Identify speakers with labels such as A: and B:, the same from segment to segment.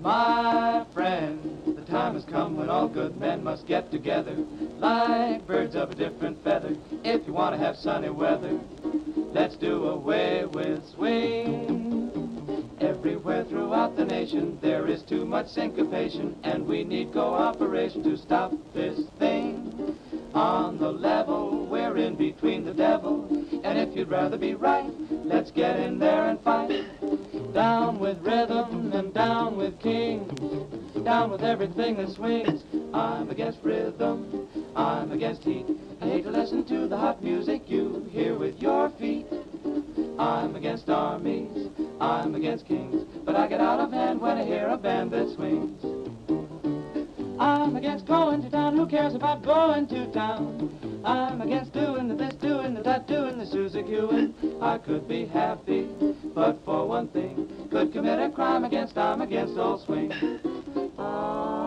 A: My friend, the time has come when all good men must get together, like birds of a different feather. If you want to have sunny weather, let's do away with swing. Everywhere throughout the nation, there is too much syncopation, and we need cooperation to stop this thing. On the level, we're in between the devil, and if you'd rather be right, let's get in there and fight. Down with rhythm and down with king. Down with everything that swings. I'm against rhythm. I'm against heat. I hate to listen to the hot music you hear with your feet. I'm against armies. I'm against kings. But I get out of hand when I hear a band that swings. I'm against going to town. Who cares about going to town? I'm against doing the the that, doing the Susie Q. I could be happy, but for one thing, could commit a crime against. I'm against all swing. I'm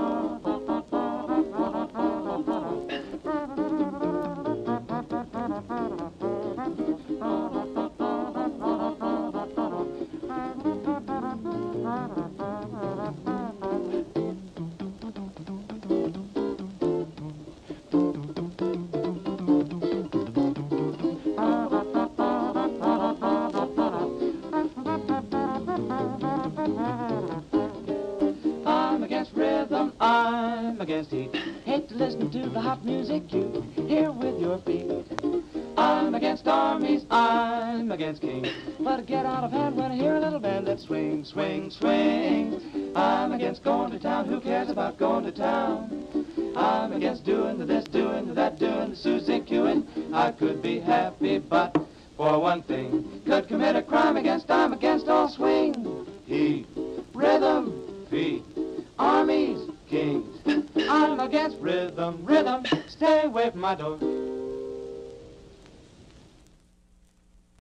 A: rhythm, I'm against heat. Hate to listen to the hot music you hear with your feet. I'm against armies, I'm against kings. But get out of hand when I hear a little band that swings, swing, swing. I'm against going to town, who cares about going to town? I'm against doing the this, doing the that, doing the Susie Qing. I could be happy, but for one thing, could commit a crime against, I'm against all swing. Against rhythm, rhythm, stay away from my door.